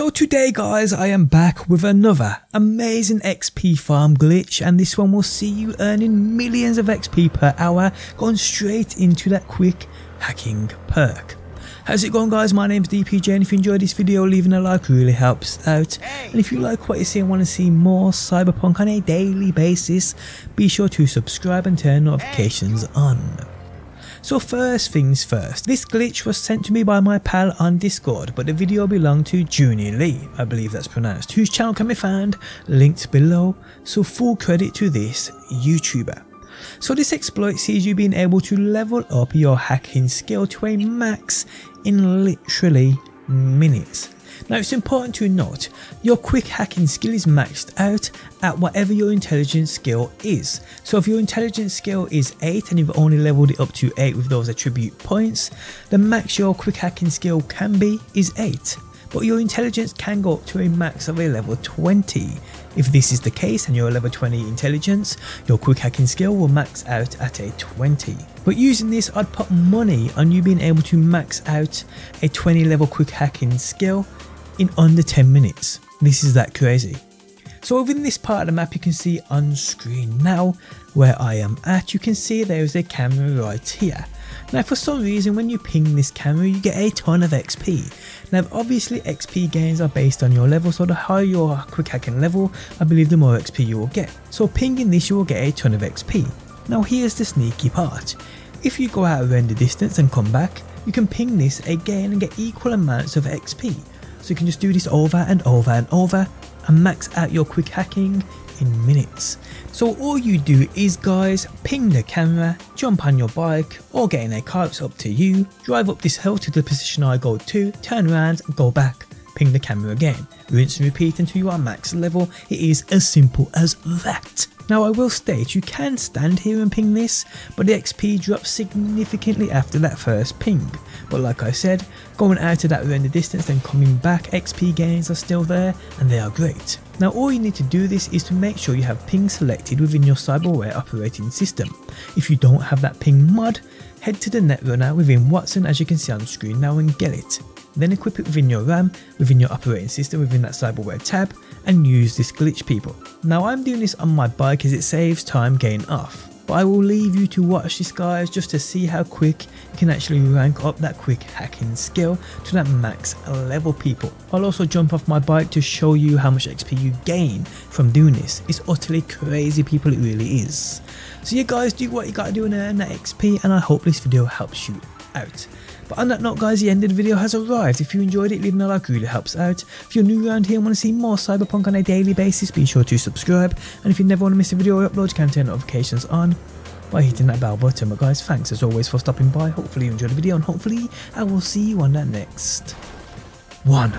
So today guys I am back with another amazing XP farm glitch and this one will see you earning millions of XP per hour going straight into that quick hacking perk. How's it going guys, my name's DPJ and if you enjoyed this video leaving a like really helps out and if you like what you see and want to see more cyberpunk on a daily basis be sure to subscribe and turn notifications on. So first things first, this glitch was sent to me by my pal on Discord, but the video belonged to Joony Ly, I believe that's pronounced, whose channel can be found linked below, so full credit to this YouTuber. So this exploit sees you being able to level up your hacking skill to a max in literally minutes. Now it's important to note, your quick hacking skill is maxed out at whatever your intelligence skill is. So if your intelligence skill is 8 and you've only leveled it up to 8 with those attribute points, the max your quick hacking skill can be is 8 but your intelligence can go up to a max of a level 20. If this is the case and you're a level 20 intelligence, your quick hacking skill will max out at a 20. But using this, I'd put money on you being able to max out a 20 level quick hacking skill in under 10 minutes. This is that crazy. So within this part of the map you can see on screen now where I am at you can see there is a camera right here. Now for some reason when you ping this camera you get a ton of XP. Now obviously XP gains are based on your level so the higher your quick hacking level I believe the more XP you will get. So pinging this you will get a ton of XP. Now here's the sneaky part. If you go out a render distance and come back you can ping this again and get equal amounts of XP. So you can just do this over and over and over and max out your quick hacking in minutes. So all you do is guys, ping the camera, jump on your bike or get in a car, it's up to you, drive up this hill to the position I go to, turn around go back, ping the camera again, rinse and repeat until you are max level, it is as simple as that. Now I will state you can stand here and ping this, but the XP drops significantly after that first ping. But like I said, going out to that render distance then coming back, XP gains are still there and they are great. Now all you need to do this is to make sure you have ping selected within your cyberware operating system. If you don't have that ping mod, head to the netrunner within Watson as you can see on screen now and get it. Then equip it within your RAM, within your operating system, within that cyberware tab, and use this glitch people. Now I'm doing this on my bike as it saves time getting off. But I will leave you to watch this guys just to see how quick you can actually rank up that quick hacking skill to that max level people. I'll also jump off my bike to show you how much XP you gain from doing this. It's utterly crazy people, it really is. So yeah guys, do what you gotta do and earn that XP and I hope this video helps you out. But on that note guys, the end of the video has arrived. If you enjoyed it, leaving a like really helps out. If you're new around here and want to see more Cyberpunk on a daily basis, be sure to subscribe. And if you never want to miss a video I upload, you can turn notifications on by hitting that bell button. But guys, thanks as always for stopping by. Hopefully you enjoyed the video and hopefully I will see you on that next one.